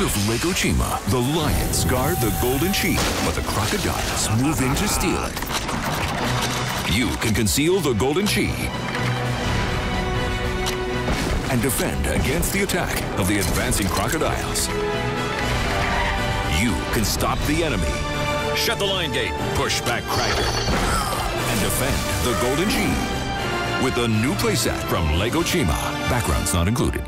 world of Lego Chima, the lions guard the golden CHI, but the crocodiles move in to steal it. You can conceal the golden CHI and defend against the attack of the advancing crocodiles. You can stop the enemy, shut the lion gate, push back Cragger, and defend the golden CHI with a new playset from Lego Chima. Backgrounds not included.